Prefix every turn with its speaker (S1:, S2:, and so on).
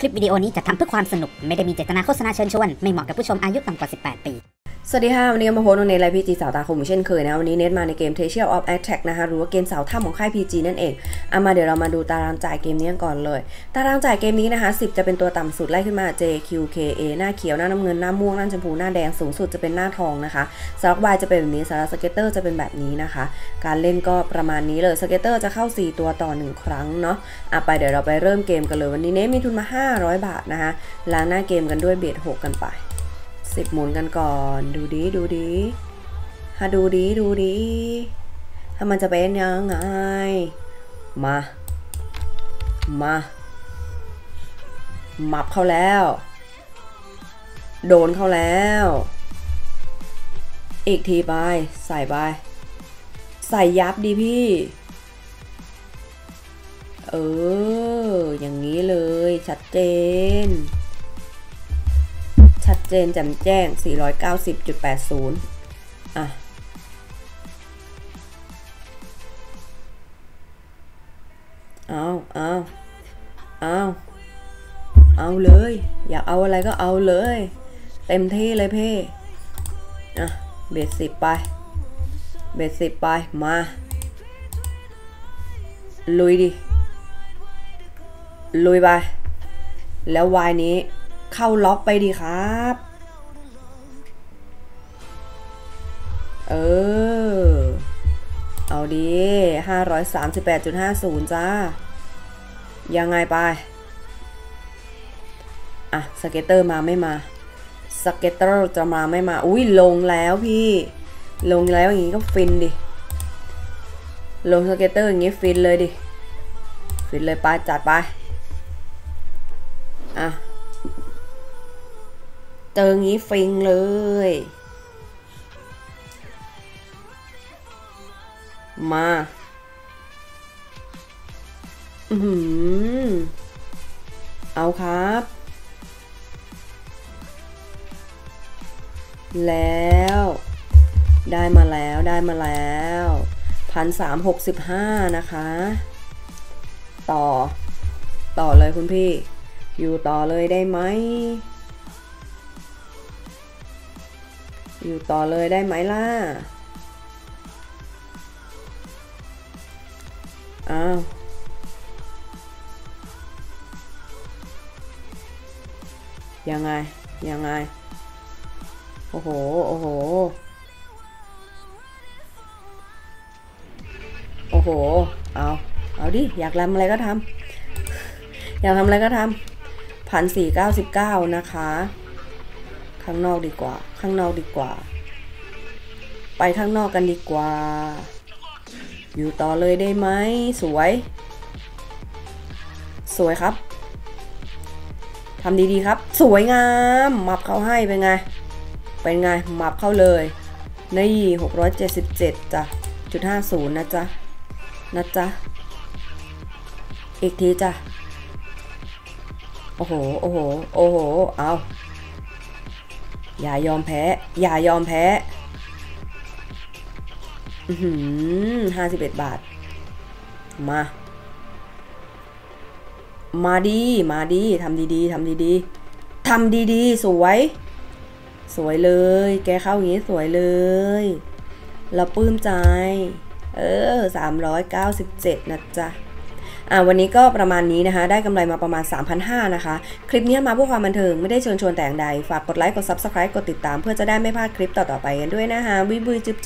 S1: คลิปวิดีโอนี้จะทำเพื่อความสนุก ไม่ได้มีเจตนาโฆษณาเชิญชวน ไม่เหมาะกับผู้ชมอายุต่ำกว่า 18 ปี
S2: สวัสดีค่ะ วันนี้มาโพสต์ในไลฟ์พีจีสาวตาคมเหมือนเช่นเคยนะ วันนี้เน็ตมาในเกม t a t i a l of Attack นะคะ หรือว่าเกมสาวถ้ำของค่าย PG นั่นเองเอามาเดี๋ยวเรามาดูตารางจ่ายเกมนี้กันก่อนเลย ตารางจ่ายเกมนี้นะคะ 10 จะเป็นตัวต่ำสุดไล่ขึ้นมา JQKA หน้าเขียว หน้าน้ำเงิน หน้าม่วง หน้าชมพู หน้าแดง สูงสุดจะเป็นหน้าทองนะคะสำหรับวายจะเป็นแบบนี้สำหรับ scatter จะเป็นแบบนี้นะคะ การเล่นก็ประมาณนี้เลย scatter จะเข้า 4 ตัวต่อ 1 ครั้งเนาะอะไปเดี๋ยวเราไปเริ่มเกมกันเลย วันนี้เน็ตมีทุนมา 500 บาทนะคะ ล้างหน้าเกมกันด้วยเบส6กันไป สิบหมุนกันก่อน ดูดีดูดีฮะดูดีดูดีถ้ามันจะเป็นยังไง มา มามับเข้าแล้ว โดนเข้าแล้ว อีกทีไป ใส่ไป ใส่ยับดีพี่ เออ อย่างนี้เลย ชัดเจน ชัดเจนแจ่มแจ้ง 490.80 อะ เอาเอาเอาเอาเลย อยากเอาอะไรก็เอาเลย เต็มที่เลยเพ่อะ เบ็ดสิบไป เบ็ดสิบไป มา ลุยดิ ลุยไป แล้ววายนี้ เข้าล็อกไปดีครับ เออ เอาดี538.50จ้า ยังไงไป อะ scatter มาไม่มา scatter จะมาไม่มา อุ้ยลงแล้วพี่ ลงแล้วอย่างงี้ก็ฟินดิ ลง scatter อย่างงี้ฟินเลยดิ ฟินเลยไปจัดไป อะ เจองี้ฟินเลย มา อือหือเอาครับ แล้ว ได้มาแล้วได้มาแล้วพันสามหกสิบห้านะคะ ต่อ ต่อเลยคุณพี่ อยู่ต่อเลยได้ไหม อยู่ต่อเลยได้ไหมล่ะ อ้าว ยังไง ยังไง โอ้โห โอ้โห โอ้โห เอา เอาดิ อยากทำอะไรก็ทำ อยากทำอะไรก็ทำพันสี่เก้าสิบเก้านะคะ ข้างนอกดีกว่า ข้างนอกดีกว่า ไปข้างนอกกันดีกว่า อยู่ต่อเลยได้ไหมสวย สวยครับทำดีๆครับ สวยงามมับเข้าให้เป็นไง เป็นไงมับเข้าเลยนี่677จ้ะจุด50นะจ๊ะนะจ๊ะอีกทีจ้ะโอ้โห โอ้โห โอ้โห เอา อย่ายอมแพ้ อย่ายอมแพ้ อือหือห้าสิบเอ็ดบาท มา มาดี มาดี ทำดีๆ ทำดีๆ ทำดีๆ สวย สวยเลย แกเข้าอย่างนี้สวยเลย เราปลื้มใจ เออ397นะจ๊ะ วันนี้ก็ประมาณนี้นะคะ ได้กำไรมาประมาณ 3,500 นะคะ คลิปนี้มาเพื่อความบันเทิง ไม่ได้เชิญชวนแต่อย่างใด ฝากกดไลค์ กด Subscribe กดติดตาม เพื่อจะได้ไม่พลาดคลิปต่อๆไปกันด้วยนะคะ วิบุยจุ๊บ